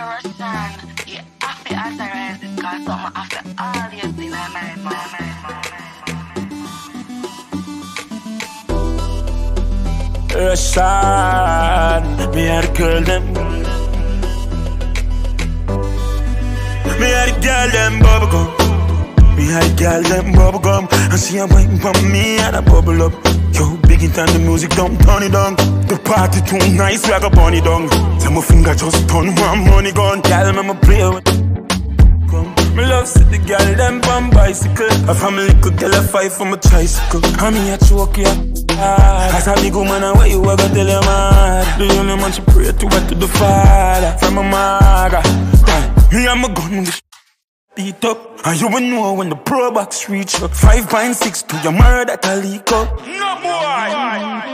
Russian. Yeah, I feel authorize it, cause something after all you see, my mind, my mind. Russian, me had a girl them. A them bubblegum. Me had a a wine for me and a bubble up. Yo, big time the music don't turn it down. The party too nice, we a go burn it down. Say my finger just turn one money gun. Girl, me me play with. Come. Me love see the girl them on bicycle. A family could get a fight for my tricycle. I me a choke ya. Ah. As a big woman, and what you ever tell your mother? The only man she pray to what to the father from my mother. Me and my gun with beat up. And you will know when the pro box reach up. Five point six to your murder that a leak up. No boy.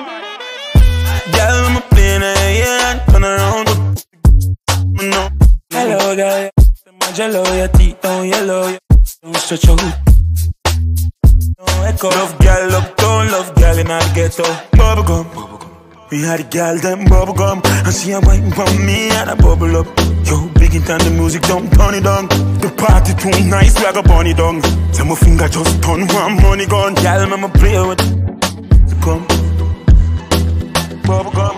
Girl. My jello, your teeth don't yellow. yeah. Don't stretch out. No echo. Love girl, love don't love girl in the ghetto. Bubblegum. We had a girl them bubblegum And she a wine for me and a bubble up Yo, big in time the music don't turn it down The party too nice, we a it down Say my finger just turn one money gun Girl, me play with So come Bubblegum